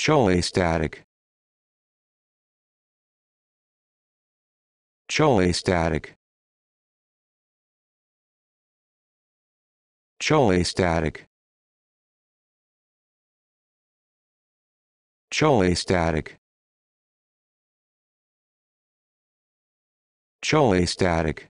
Cholestatic. Cholestatic. Cholestatic. Cholestatic. Cholestatic.